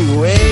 situation